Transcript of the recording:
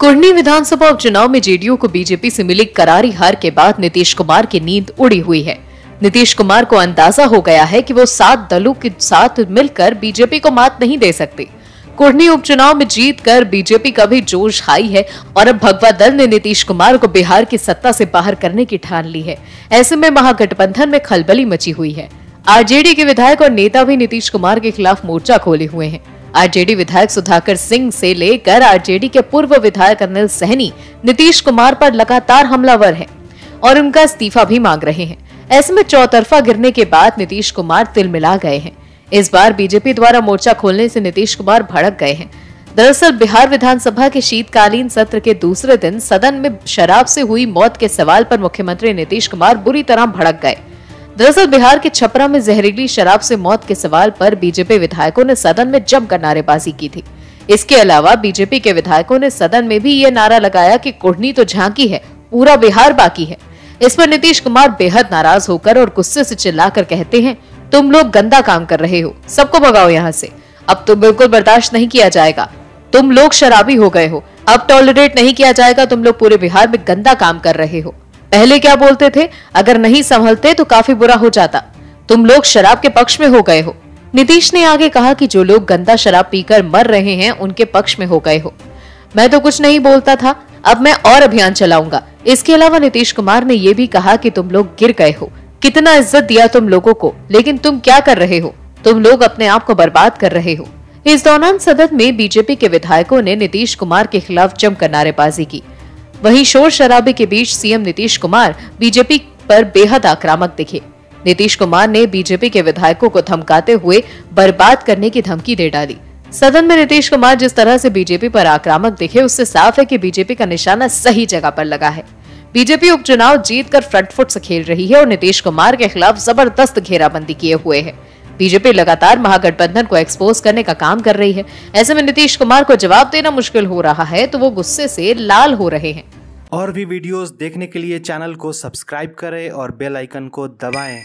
कुर्नी विधानसभा उपचुनाव में जेडीयू को बीजेपी से मिली करारी हार के बाद नीतीश कुमार की नींद उड़ी हुई है। नीतीश कुमार को अंदाज़ा हो गया है कि वो सात दलों के साथ मिलकर बीजेपी को मात नहीं दे सकते। कुर्नी उपचुनाव में जीत कर बीजेपी का भी जोश हाई है और अब भगवा दल ने नीतीश कुमार को बिहार की सत्ता से बाहर करने की ठान ली है। ऐसे में महागठबंधन में खलबली मची हुई है। आरजेडी के विधायक और नेता भी नीतीश कुमार के खिलाफ मोर्चा खोले हुए हैं। आरजेडी विधायक सुधाकर सिंह से लेकर आरजेडी के पूर्व विधायक अनिल सहनी, नीतीश कुमार पर लगातार हमलावर हैं और उनका इस्तीफा भी मांग रहे हैं। ऐसे में चौतरफा गिरने के बाद नीतीश कुमार तिल मिला गए हैं। इस बार बीजेपी द्वारा मोर्चा खोलने से नीतीश कुमार भड़क गए हैं। दरअसल बिहार विधानसभा के शीतकालीन सत्र के दूसरे दिन सदन में शराब से हुई मौत के सवाल पर मुख्यमंत्री नीतीश कुमार बुरी तरह भड़क गए। दरअसल बिहार के छपरा में जहरीली शराब से मौत के सवाल पर बीजेपी विधायकों ने सदन में जमकर नारेबाजी की थी। इसके अलावा बीजेपी के विधायकों ने सदन में भी ये नारा लगाया कि कुढ़नी तो झांकी है, पूरा बिहार बाकी है। इस पर नीतीश कुमार बेहद नाराज़ होकर और गुस्से से चिल्लाकर कहते हैं, तुम लोग गंदा काम कर रहे हो, सबको भगाओ यहाँ से। अब तो बिल्कुल बर्दाश्त नहीं किया जाएगा। तुम लोग शराबी हो गए हो, अब टॉलरेट नहीं किया जाएगा, तुम लोग पूरे बिहार में गंदा काम कर रहे हो। पहले क्या बोलते थे? अगर नहीं संभलते तो काफ़ी बुरा हो जाता। तुम लोग शराब के पक्ष में हो गए हो। नीतीश ने आगे कहा कि जो लोग गंदा शराब पीकर मर रहे हैं, उनके पक्ष में हो गए हो। मैं तो कुछ नहीं बोलता था। अब मैं और अभियान चलाऊँगा। इसके अलावा नीतीश कुमार ने यह भी कहा कि तुम लोग गिर गए हो। कितना इज़्ज़त दिया तुम लोगों को। लेकिन तुम क्या कर रहे हो? तुम लोग अपने आप को बर्बाद कर रहे हो। इस दौरान सदन में बीजेपी के विधायकों ने नीतीश कुमार के खिलाफ जमकर नारेबाजी की। वहीं शोर शराबे के बीच सीएम नीतीश कुमार बीजेपी पर बेहद आक्रामक दिखे। नीतीश कुमार ने बीजेपी के विधायकों को धमकाते हुए बर्बाद करने की धमकी दे डाली। सदन में नीतीश कुमार जिस तरह से बीजेपी पर आक्रामक दिखे, उससे साफ़ है कि बीजेपी का निशाना सही जगह पर लगा है। बीजेपी उपचुनाव जीत कर फ्रंट फुट से खेल रही है और नीतीश कुमार के खिलाफ ज़बरदस्त घेराबंदी किए हुए है। बीजेपी लगातार महागठबंधन को एक्सपोज करने का काम कर रही है। ऐसे में नीतीश कुमार को जवाब देना मुश्किल हो रहा है तो वो गुस्से से लाल हो रहे हैं। और भी वीडियोस देखने के लिए चैनल को सब्सक्राइब करें और बेल आइकन को दबाएँ।